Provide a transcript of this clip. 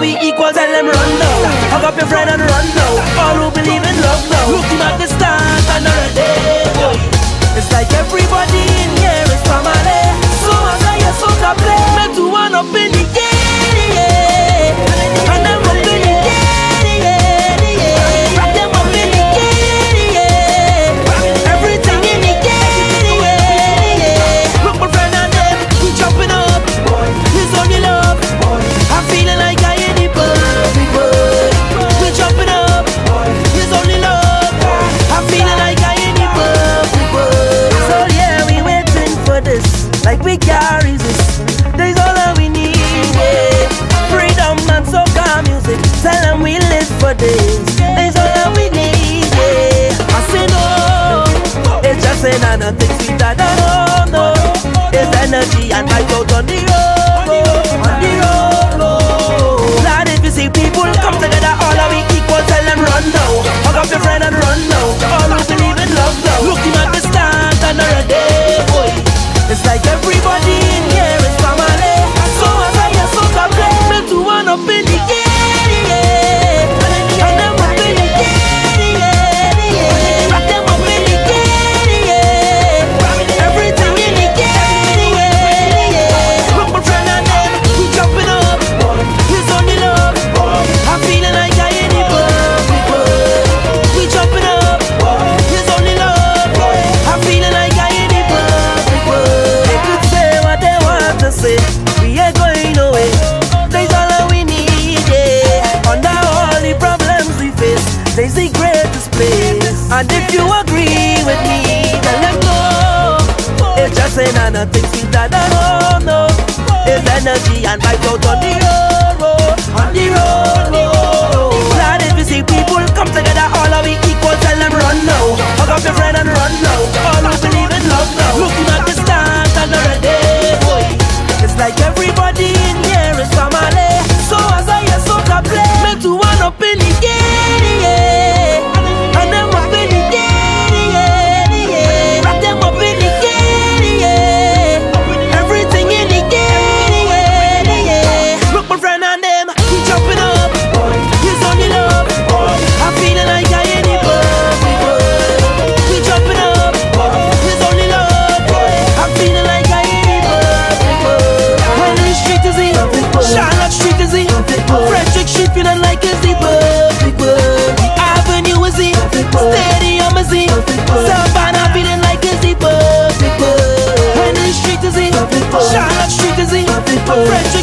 we equals and them run now. Hug up your friend and run now. All who believe in love now. Look him at the start another day boy. It's like everybody in here is family So as I get so to play Me do one up in we're going away. There's all we need, yeah. Under all the problems we face, there's the greatest place. And if you agree with me, then let go. It's just another thing, see that I don't know. It's energy and vibes out on the earth. see Savannah feeling like a the street is it Charlotte Street is it French